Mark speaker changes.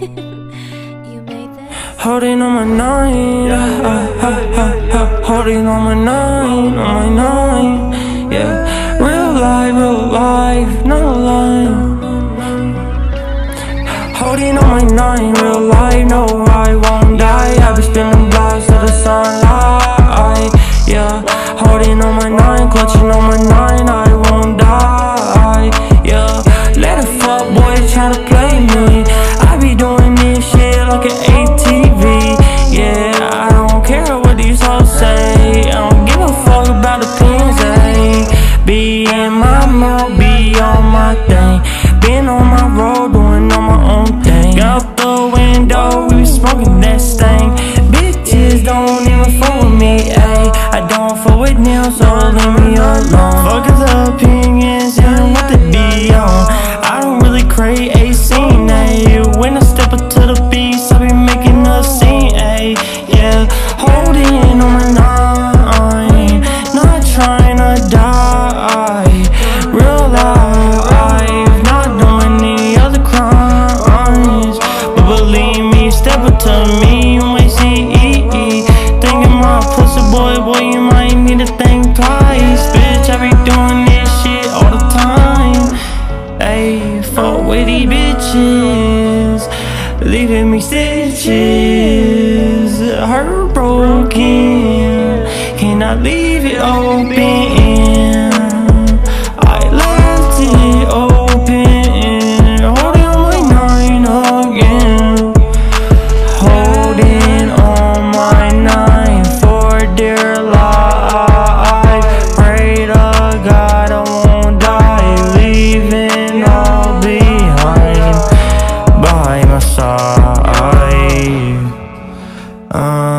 Speaker 1: you made this?
Speaker 2: Holding on my nine, yeah, holding on my nine, on my nine, yeah. Real life, real life, no lie. Holding on my nine, real life, no, I won't die. I've been spinning blocks to the sunlight, yeah. Holding on my nine, clutching on my nine, on my thing. Been on my road, doing on my own thing. Out the window, we be smoking that stain. Bitches don't even fuck with me, ayy. I don't fuck with nails, so leave me alone. Fuck is opinions with these bitches, leaving me stitches. Heart broken, cannot leave it open. Uh,